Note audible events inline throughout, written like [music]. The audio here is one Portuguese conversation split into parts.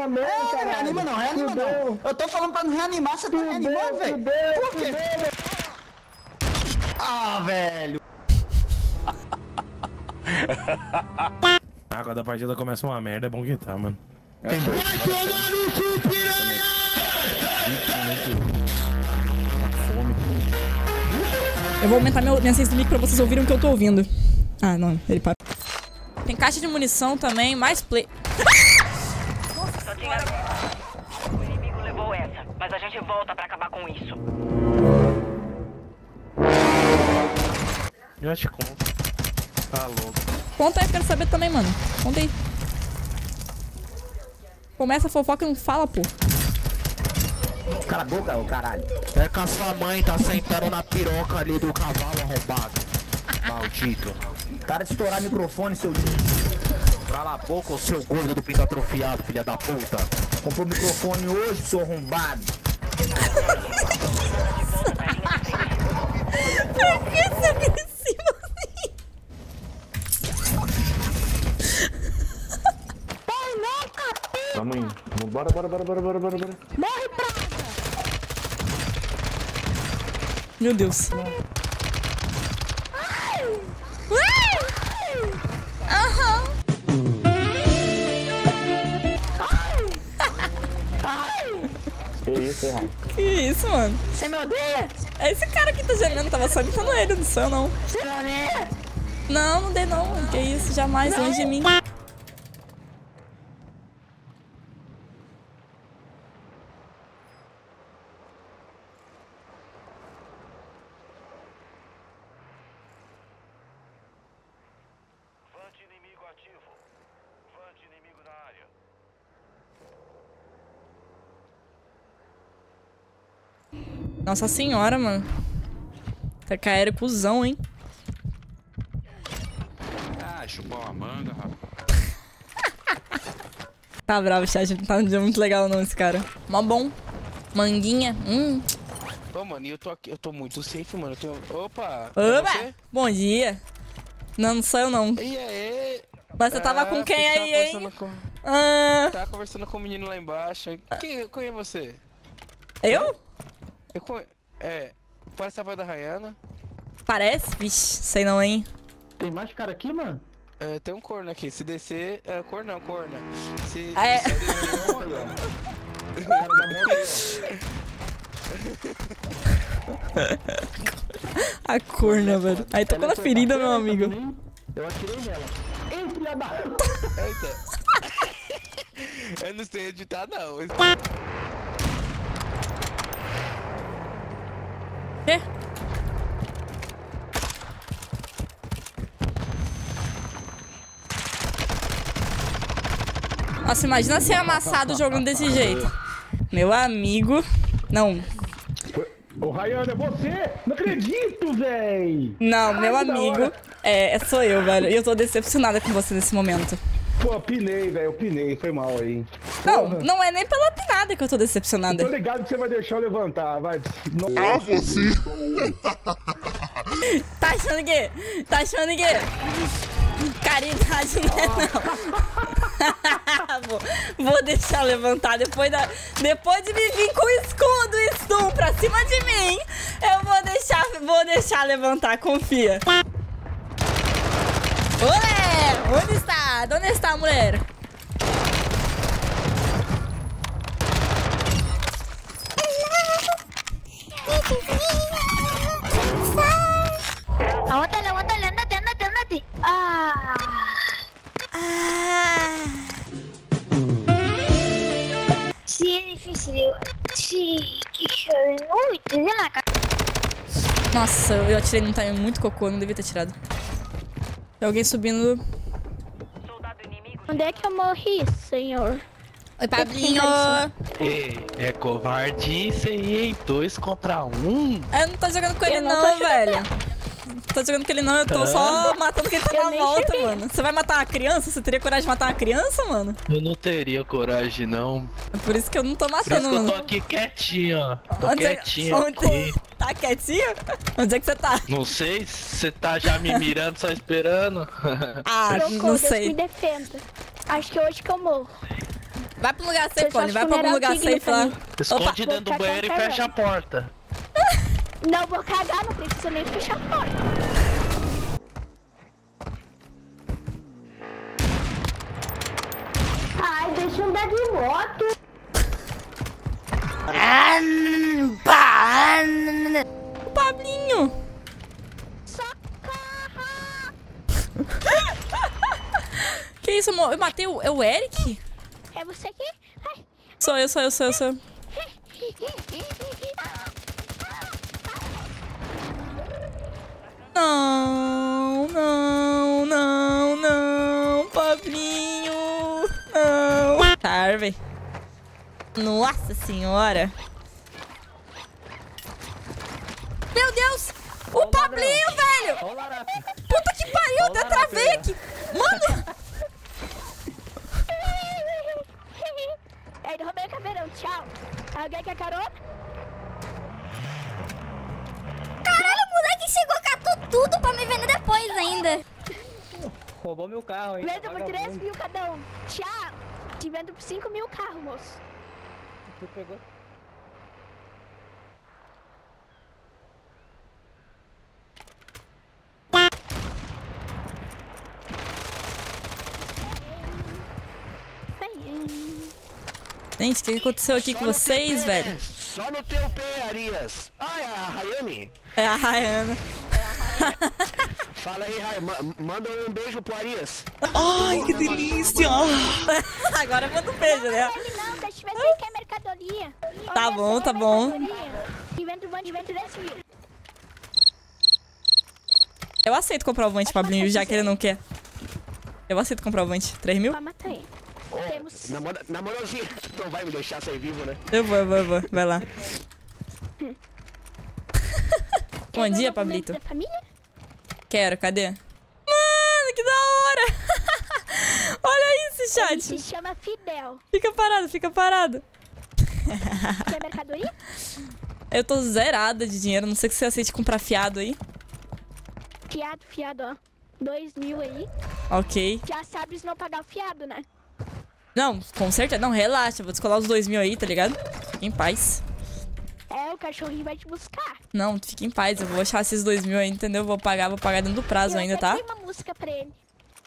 Mamãe, É, caralho. reanima não, reanima Fudeu. não. Eu tô falando pra não reanimar, você tá Fudeu, reanimando, velho. Por quê? fudeu. Ah, velho. [laughs] Ah, quando a partida começa uma merda, é bom que tá, mano. Eu vou aumentar meu, minha sensibilidade pra vocês ouvirem o que eu tô ouvindo. Ah, não, ele parou. Tem caixa de munição também, mais play. [laughs] Já te conto. Tá louco. Conta aí, eu quero saber também, mano. Conta aí. Começa a fofoca e não fala, pô. Cala a boca, ô caralho. É que a sua mãe tá sentando na piroca ali do cavalo arrombado. Maldito. Para de estourar microfone, seu. Cala a boca, ô seu gordo do pinto atrofiado, filha da puta. Comprou microfone hoje, seu arrombado. [laughs] Por que você é agressivo assim? Vamos Bora, bora, bora, bora, bora, bora, bora. Meu Deus. Aham. Que isso. Que isso, mano? Você me odeia? É esse cara que tá gerando, tava só imitando ele, não sou eu não. Você me odeia? Não, não dei não. Que isso, jamais, longe de mim. Vante inimigo ativo. Vante inimigo na área. Nossa senhora, mano. TK aéreo cuzão, hein? Ah, chupou uma manga, rapaz. [laughs] Tá bravo, chat. Não tá um dia muito legal não, esse cara. Mó bom. Manguinha. Hum. Ô, mano, e eu tô aqui, eu tô muito safe, mano. Eu tenho... Opa! é Opa! você? Bom dia. Não, não sou eu não. E aí? Mas você tava com quem tava aí, hein? conversando Com... Ah, Tava conversando com o menino lá embaixo. Quem, quem é você? eu? Eu conhe... É, parece a voz da Rayana. Parece? Vixe, sei não, hein? Tem mais cara aqui, mano? É, tem um corno aqui. Se descer, é corno não, corna. Se Ah, é. ó. [laughs] A corna, velho. Aí tocou na ferida, meu amigo. Eu atirei nela. Ei, filha da... Eita. [laughs] Eu não sei editar, não. [laughs] Quê? Nossa, imagina ser amassado jogando desse jeito. Meu amigo. Não, Ô, Rayana, é você? Não acredito, véi! não, meu Ai, da amigo. hora. É, sou eu, velho. E eu tô decepcionada com você nesse momento. Pô, pinei, velho, eu pinei, foi mal aí. Não, Porra. não é nem pela pinada que eu tô Tô decepcionada. ligado que você vai deixar eu levantar, vai. No... Tá achando que? Tá achando que? Caridade não é não. [laughs] vou, vou deixar levantar depois da. Depois de me vir com escudo e stun pra cima de mim, eu vou deixar. Vou deixar levantar, confia. Olé! Onde está? Onde está, mulher? Ah. Ah. Te dio na cara. Nossa, eu atirei num time muito cocô, não devia ter tirado. Tem alguém subindo. Soldado inimigo Onde é que eu morri, senhor? Oi, Pablinho! É covardice aí, hein? Dois contra um. Eu não tô jogando com ele Eu não, não velho. Tô jogando com ele não, eu tô só matando quem tá Eu na volta, cheguei. mano. Você vai matar uma criança? Você teria coragem de matar uma criança, mano? Eu não teria coragem, não. É por isso que eu não tô Por isso matando, que eu tô mano. aqui quietinho, ó. Tô Onde é- quietinho onde- aqui. Tá quietinho? Onde é que você tá? Não sei se você tá já me mirando, só esperando. [laughs] Ah, Socorro, não Deus me sei. defenda. Acho que é hoje que eu morro. Vai pro lugar safe, Pony. Vai pra algum lugar safe lá. Esconde Opa. dentro do banheiro e fecha a porta. Não vou cagar, não precisa nem fechar a porta. Eu andar de moto. O Pablinho. Socorro! [laughs] Que isso, amor? Eu matei o, é o Eric? É você aqui? Ai. Sou eu, sou eu, sou eu, sou eu. [laughs] Não, Nossa senhora. Meu Deus! O Pablinho, velho! Puta que pariu, eu até travei aqui. Mano! Aí, derrubei o caveirão, tchau. Alguém quer carona? Caralho, o moleque chegou, catou tudo pra me vender depois ainda. Roubou meu carro, hein? Vendo por 3 mil cada um. Tchau. Te vendo por 5 mil carro, moço. Tu pegou? Gente, o que aconteceu aqui com vocês, velho? Só no teu pé, Arias. Ai, a Rayane. É a Rayana. [laughs] Fala aí, Ray. ma- manda um beijo pro Arias. Ai, que delícia! Agora manda um beijo, né? Ele não, deixa eu ver se ele quer mercadoria. Tá Olha bom, tá bom. mercadoria. Vendo bom de vento 10 mil. Eu aceito comprar o Vante, Pablinho, já que ele não quer. Eu aceito comprar o Vante. 3 mil? Temos... Na, moral- na moralzinha, tu não vai me deixar sair vivo, né? Eu vou, eu vou, eu vou. Vai lá. [laughs] Bom dia, Pablito. Quero, cadê? Mano, que da hora! [laughs] Olha isso, Ele se chat. chama Fidel. Fica parado, fica parado. [laughs] Quer mercadoria? Eu tô zerada de dinheiro, não sei se você aceite comprar fiado aí. Fiado, fiado, ó. 2 mil aí. Ok. Já sabe se não pagar o fiado, né? Não, com certeza. Não, relaxa, vou descolar os dois mil aí, tá ligado? Fica em paz. É, o cachorrinho vai te buscar. Não, fica em paz, eu vou achar esses dois mil aí, entendeu? Vou pagar, vou pagar dentro do prazo eu ainda, tá? dei uma música pra ele.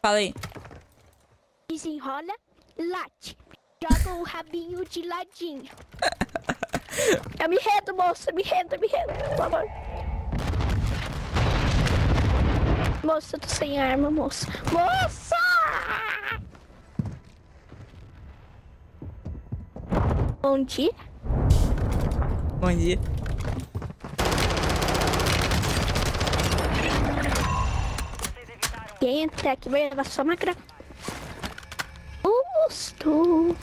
Fala aí. Desenrola, late. Joga o rabinho de ladinho. [laughs] eu me rendo, moço. Eu me rendo, me rendo. Por favor. Moça, eu tô sem arma, moça. Moça! Bom dia. Bom dia. Entra aqui, vai levar só uma gra... Justo.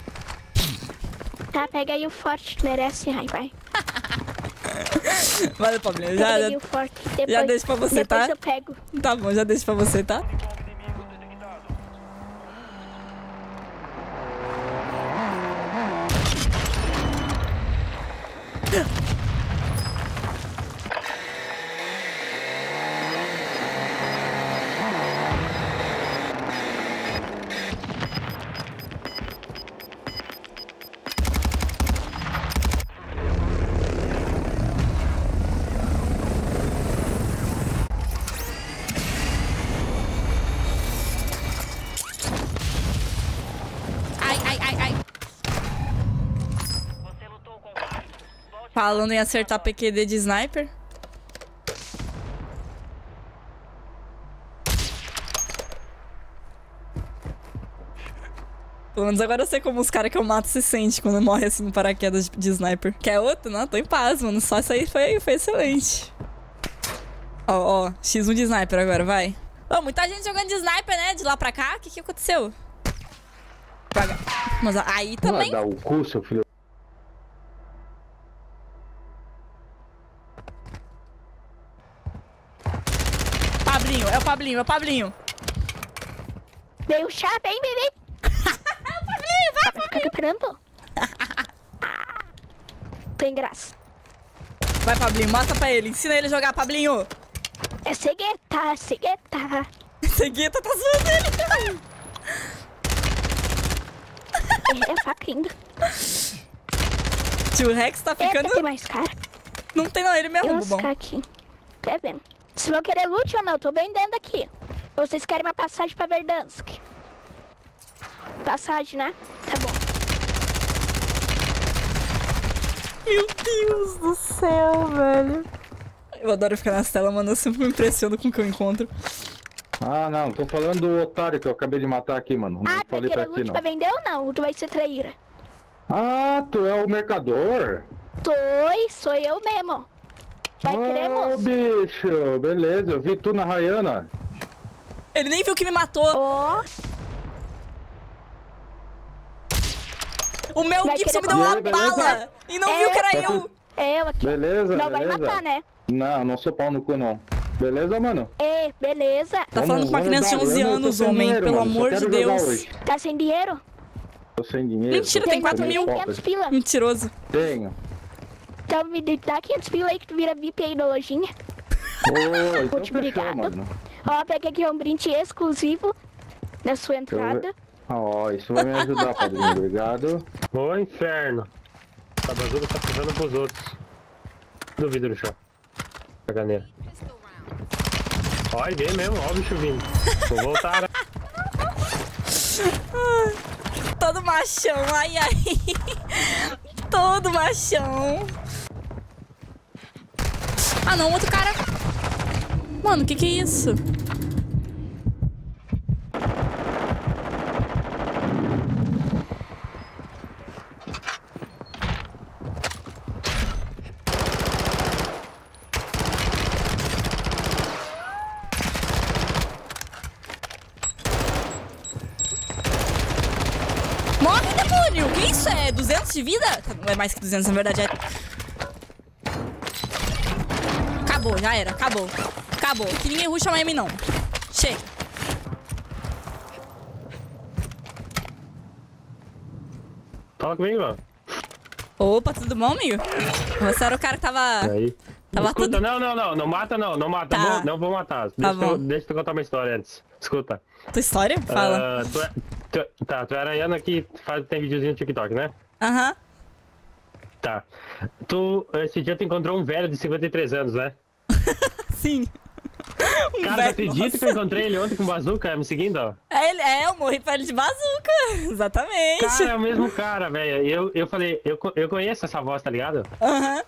Tá, pega aí o forte, merece, ai, vai. [laughs] Valeu. Pega Já, já. Depois, já deixo pra você, depois tá? eu pego. Tá bom, já deixo pra você, tá? Falando em acertar PQD de sniper. Pelo menos agora eu sei como os caras que eu mato se sentem quando morre assim no paraquedas de, de sniper. Quer outro? Não, tô em paz, mano. Só isso aí foi, foi excelente. Ó, ó, X1 de sniper agora, vai. Ô, muita gente jogando de sniper, né? De lá pra cá. O que que aconteceu? Mas aí também. Vai dar o cu, seu filho. Pablinho, é o Pablinho, é o Pablinho. Dei o chá bem, bebê. [laughs] Pablinho, vai, quebrando. Tem graça. Vai, Pablinho, mostra pra ele. Ensina ele a jogar, Pablinho. É cegueta, cegueta. [laughs] Segueta tá zoando ele. É faca ainda. Tio Rex tá ficando... Eita, tem mais cara. Não tem não, ele me arruma, bom. aqui. Quer ver? Se vão querer loot ou não, eu tô vendendo aqui. Vocês querem uma passagem pra Verdansk? Passagem, né? Tá bom. Meu Deus do céu, velho. Eu adoro ficar nas telas, mano. Eu sempre me impressiono com o que eu encontro. Ah, não, tô falando do otário que eu acabei de matar aqui, mano. Não Ah, tu vai falei pra loot não. pra vender ou não? Tu vai ser traíra? Ah, tu é o mercador? Toi, sou eu mesmo. Vai querer, Ô, bicho, beleza, eu vi tu na Rayana. Ele nem viu que me matou. Ó, O meu Vai Gibson me deu uma beleza? bala. E não É, viu que era eu. é eu aqui. Beleza, Não vai beleza. matar, né? Não, não sou pau no cu, não. Beleza, mano? Ei, beleza. Tá Vamos- falando com uma criança de dar- 11 eu não tô anos, homem. dinheiro, Pelo mano, amor de Deus. Tá sem dinheiro? Tô sem dinheiro. Mentira, tem com 4 mil. copas. 500 pila. Mentiroso. Tenho. Então me dá 500 pila aí que tu vira VIP aí na lojinha. Então Muito obrigado. mano. Ó, pega aqui um brinde exclusivo na sua entrada. Ó, isso vai me ajudar, padrinho. [laughs] Obrigado. Ô inferno. A bazuca tá pisando pros outros. Duvido no chão. Caganeira. Ó, e vem mesmo, ó o bicho vindo. Vou voltar. né? Todo machão, ai ai. Todo machão. Ah não, outro cara. Mano, o que que é isso? Morre, demônio! Que isso? É 200 de vida? Não é mais que 200, na verdade é... já era, acabou. Acabou. Que ninguém em mim, não. Chega. Fala comigo, mano. Opa, tudo bom, amigo? Você era o cara que tava... Aí. Tava Escuta, tudo... não, não, não, não mata não, não mata, Tá. não, vou, não vou matar. Deixa, bom. eu, deixa eu contar uma história antes. Escuta. Tua história? Fala. Ah, tu é, tu, tá, tu é que faz, tem videozinho no TikTok, né? Aham. Tá. Tu, esse dia tu encontrou um velho de 53 anos, né? [laughs] Sim. [laughs] Um Cara, nossa. que eu encontrei ele ontem com bazuca me seguindo, ó? É, ele- é, eu morri pra ele de bazuca. [laughs] Exatamente. Cara, é o mesmo cara, velho. Eu, eu falei, eu, eu conheço essa voz, tá ligado? Aham.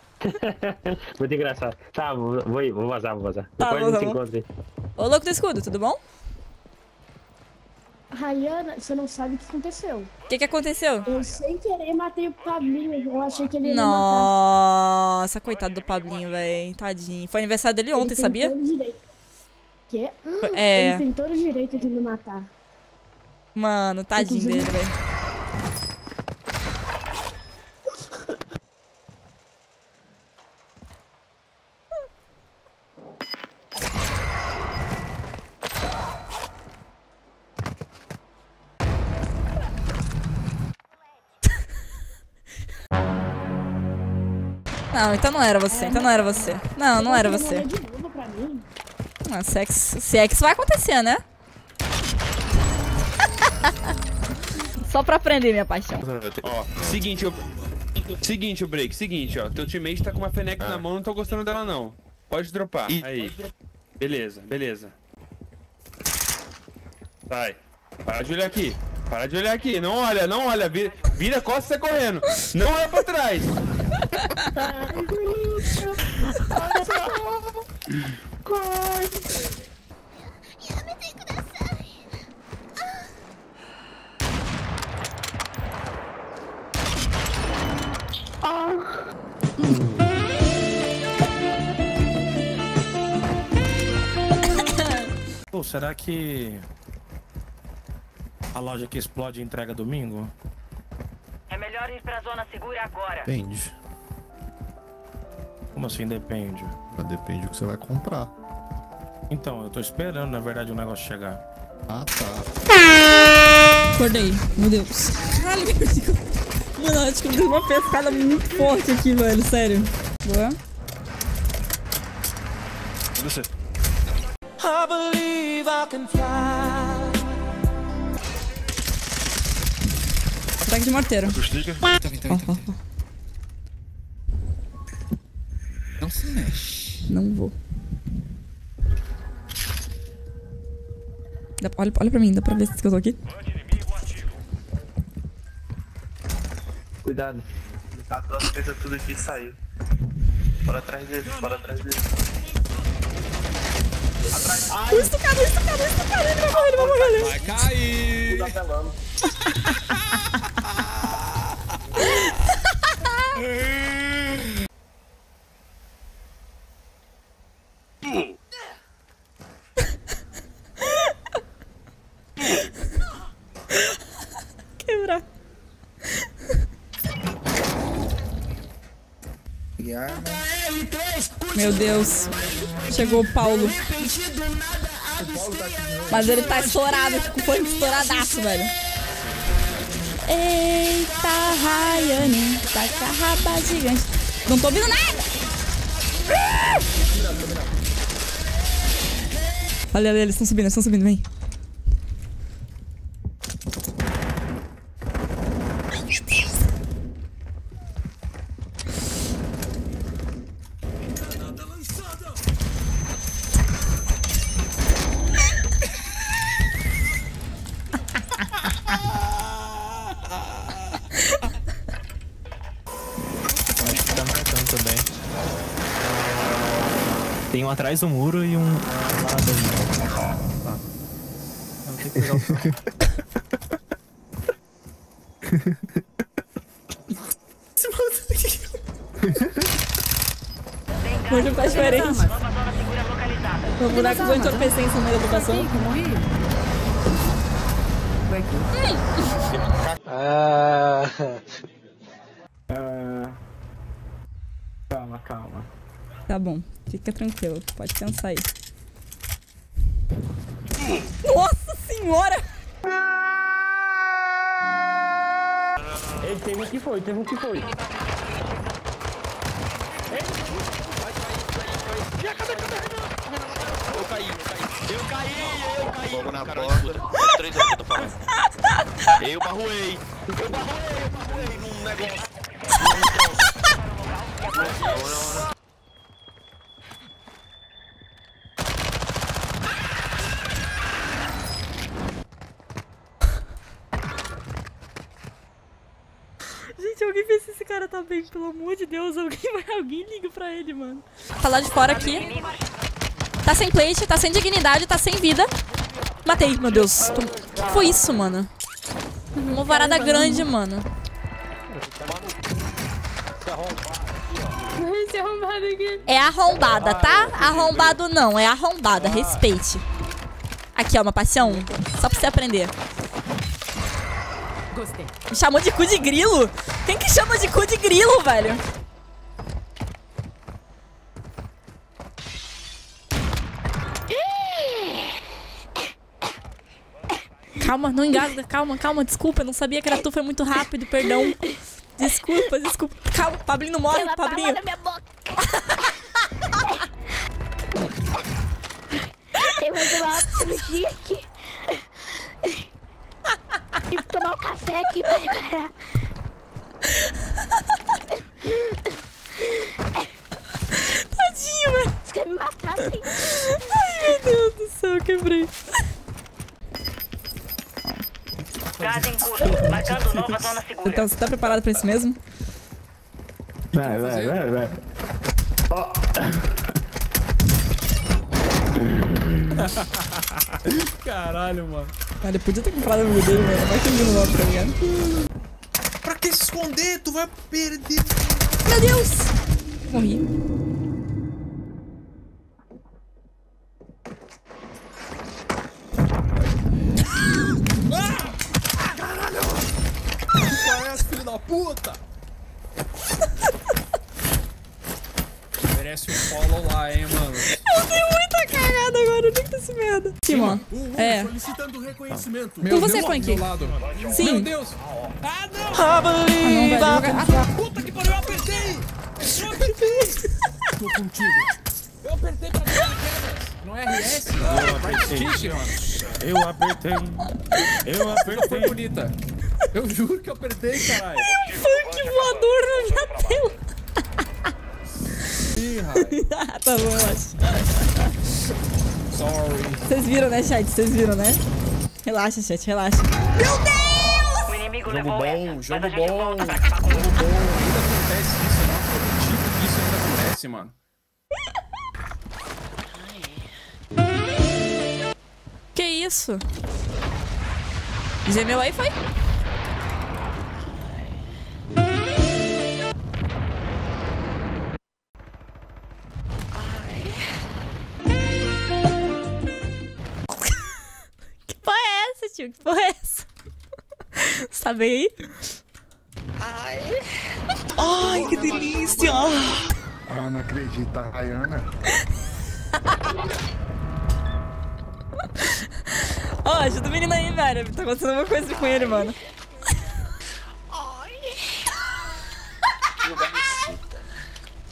Muito engraçado. Tá, vou, vou, ir, vou vazar, vou vazar. Tá Depois bom, a gente se encontra aí. Ô, louco do escudo, tudo bom? Rayana, você não sabe o que aconteceu. O que que aconteceu? Eu sem querer matei o Pablinho. Eu achei que ele ia. Nossa, coitado do Pablinho, velho. Tadinho. Foi aniversário dele ontem, Ele sabia? Quê? É. Ele tem todo o direito de me matar. Mano, tadinho dele, velho. Não, então não era você, então não era você. Não, não era você. mim. Ah, se é que, se é que isso vai acontecer, né? [laughs] Só pra aprender, minha paixão. Ó, seguinte, eu... Seguinte, o break, seguinte, ó. Teu teammate tá com uma Fenec na mão, não tô gostando dela, não. Pode dropar. Aí. Beleza, beleza. Sai. Para de olhar aqui. Para de olhar aqui. Não olha, não olha. Vira, vira costa e sai correndo. Não olha pra trás. Pô, será que a loja que explode entrega domingo? É melhor ir pra zona segura agora. Depende. Como assim depende? Depende do que você vai comprar. Então, eu tô esperando, na verdade, o negócio chegar. Ah, tá. Acordei, meu Deus. Caralho, meu Deus. Mano, eu descobri uma pescada muito forte aqui, velho, sério. Boa. Você. I believe I can fly. Ataque de morteiro. Ó, ó, ó. Não se mexe. Não vou. Dá- olha, olha pra mim, dá pra ver se eu tô aqui? Cuidado. Ele catou as coisas tudo aqui e saiu. Bora atrás dele, bora atrás dele. Atrás. Ai, Estucado, estucado, estucado. Ele vai morrer, ele vai morrer. Vai cair! Tudo [laughs] apelando. Quebrar. E arma. Meu Deus. Chegou o Paulo. Mas ele tá estourado, com o fone estouradaço, velho. Eita, Rayane, tá com a raba gigante. Não tô ouvindo nada! Olha ali, eles estão subindo, eles estão subindo, vem. Ai, meu Deus. Acho que tá marcando também. Tem um atrás do muro e um da Tá. Não, tem que pegar o carro. Hoje tá diferente. O boneco com entorpecência no meio da votação. Ah. Ah. Calma, calma. Tá bom, fica tranquilo, pode pensar aí. Nossa senhora! Ei, teve um que foi, teve um que foi. Eu caí, eu caí. Eu caí, eu caí. Fogo na porta. Três anos que eu tô falando. Eu barruei. Eu barruei, eu barruei num negócio. [laughs] Gente, alguém vê se esse cara tá bem, pelo amor de Deus. Alguém, vai, [laughs] alguém liga pra ele, mano. Tá lá de fora aqui. Tá sem plate, tá sem dignidade, tá sem vida. Matei, meu Deus. O que foi isso, mano? Uma varada grande, mano. É arrombada, tá? Arrombado não, é arrombada. Respeite. Aqui, ó, uma paixão. Só pra você aprender. Gostei. Me chamou de cu de grilo? Quem que chama de cu de grilo, velho? Calma, não engasga, calma, calma, desculpa, eu não sabia que era tu, foi muito rápido, perdão. Desculpa, desculpa. Calma, Pablinho morre, Ela Pablinho. minha boca. Eu vou tomar uma cirurgia aqui. E vou tomar um café aqui pra reparar. Tadinho, velho. Você quer me matar, sim? Ai, meu Deus do céu, quebrei. Gás em curso. Marcando nova zona segura. Então, você tá preparado pra isso mesmo? Vai, vai, vai, vai. Ó. [laughs] Caralho, mano. Ele podia ter comprado a vida dele, mano. Vai que ele não volta, tá ligado? Esconder? Tu vai perder. Meu Deus! Morri. Qual é essa, filho da puta? Merece um follow lá, hein, mano. Eu dei muita cagada agora, onde é que tá esse merda? Timon. É. Solicitando reconhecimento. Com você, Punk. Sim. Meu Deus. Ah, não, vai jogar. Ah, tá. Puta que pariu, eu apertei! Eu [laughs] apertei! Tô contigo. Eu apertei pra ver quebras. Não é RS? Eu apertei. Eu apertei. Eu Foi apertei. bonita. Eu juro que eu apertei, caralho. Um funk voador na minha tela. Ih, raio. [laughs] ah, tá bom, eu acho. Vocês viram, né, chat? Vocês viram, né? Relaxa, chat, relaxa. Meu Deus! O inimigo Jogo levou bom, essa, jogo bom. Jogo isso. bom. Ainda acontece isso, não? O tipo disso ainda acontece, mano. Que isso? Gemeu aí, foi? Você tá aí? Ai, que delícia! Ah, não acredito, a Rayana. Ó, ajuda o menino aí, velho. Tá acontecendo alguma coisa com ele, mano.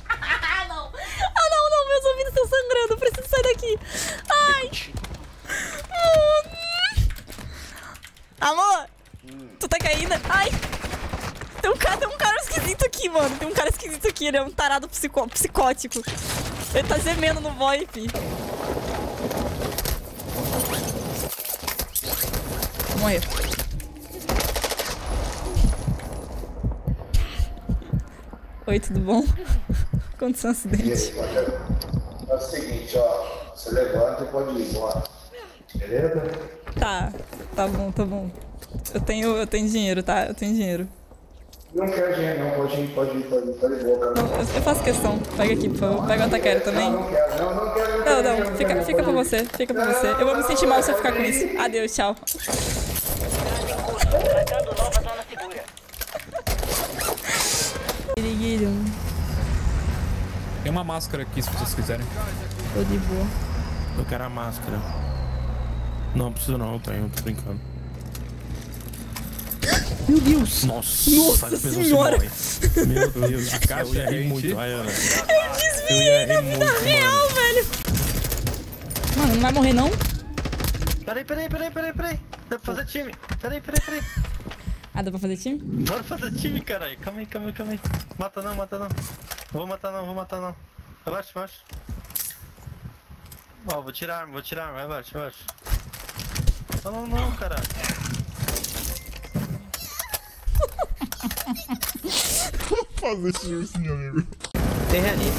Ah, não. Ah, não, não. Meus ouvidos estão sangrando. Eu preciso sair daqui. Ai. Hum. Amor. Tu tá caindo? Ai. Tem um, cara, tem um cara esquisito aqui, mano. Tem um cara esquisito aqui. Ele é um tarado psicó psicótico. Ele tá gemendo no VoIP. Morreu. Oi, tudo bom? [laughs] Aconteceu um acidente. É o seguinte, ó. Você levanta e pode ir embora. Beleza? Tá, tá bom, tá bom. Eu tenho, eu tenho dinheiro, tá? Eu tenho dinheiro. Não quero dinheiro não, pode ir, pode ir, pode ir, tá de boa, cara. Não, eu, eu faço questão. Pega aqui, por favor. Pega o taquera também. Não, não quero, não, não quero, não Não, fica, fica pra pode ir. você, fica pra você. Eu vou me sentir mal se eu ficar com isso. Adeus, tchau. Tem uma máscara aqui se vocês quiserem. Tô de boa. Eu quero a máscara. Não, precisa não, eu tenho, tô brincando. Meu Deus! Nossa, Nossa a senhora! Meu Deus [laughs] céu, eu rir muito, Rayana. Eu desviei na vida real, velho. Mano, não vai morrer não? Peraí, peraí, peraí, peraí, peraí. Dá pra fazer time. Peraí, peraí, peraí. Ah, dá pra fazer time? Bora fazer time, caralho. Calma aí, calma aí, calma aí. Mata não, mata não. Vou matar não, vou matar não. Relaxa, relaxa. Ó, vou tirar arma, vou tirar arma, relaxa, relaxa. Não, não, não, caralho. Fazer time sim, amigo. Tem reanime.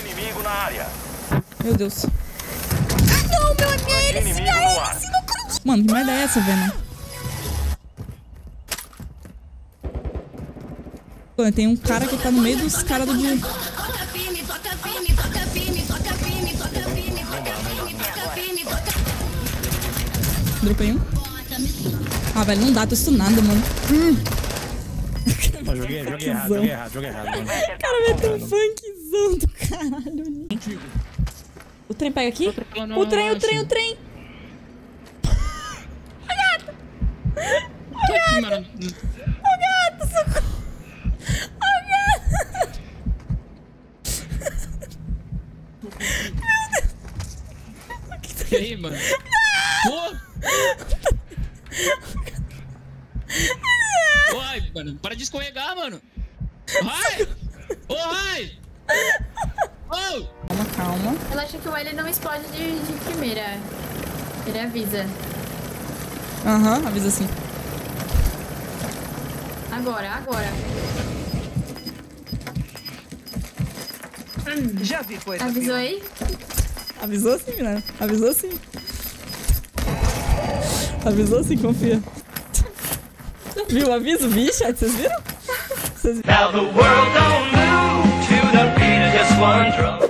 Inimigo na área. Meu Deus. Não, meu amigo, ele se Inimigo no ar. Mano, que merda é essa, velho? Mano, tem um cara que tá no meio dos caras do dia. Dropei um. Ah, velho, não dá, tô stunado, mano. Hum. [laughs] Ó, joguei, joguei errado, joguei errado, joguei errado, mano. O cara meteu um funkzão do caralho ali. O trem pega aqui? O trem, o trem, o trem. O gato. O gato. O gato, socorro. O gato. E aí, mano? Pô! [laughs] Mano, para de escorregar, mano! [laughs] Rai! Ô, Rai! Ô! Calma, calma. Ela acha que o ele não explode de, de primeira. Ele avisa. Aham, avisa assim. Agora, agora. Já vi coisa Avisou aí? Avisou sim, né? Avisou sim. Avisou sim, confia. Now the world don't move to the beat of just one drum.